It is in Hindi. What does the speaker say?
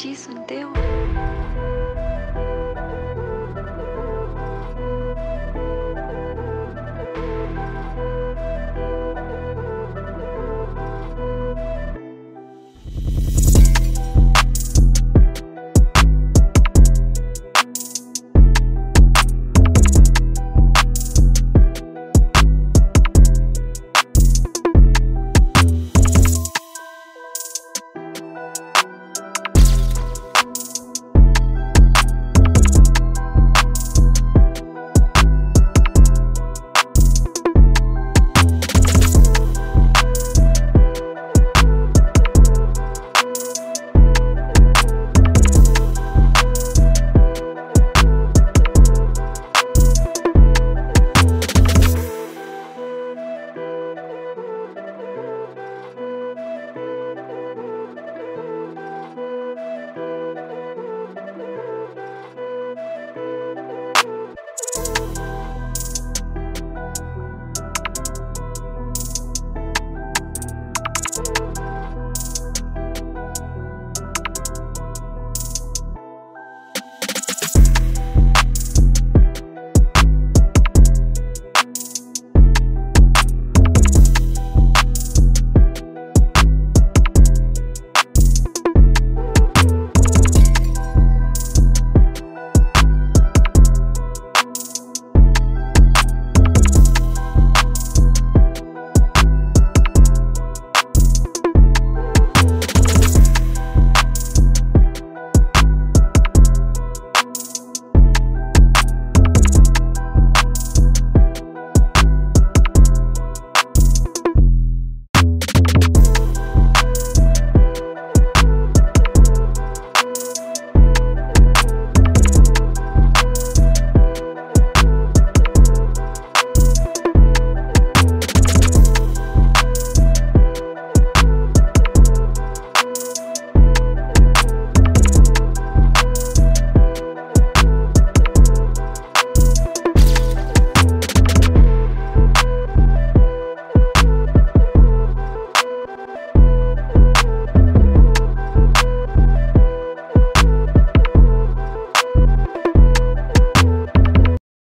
जी सुनते हो।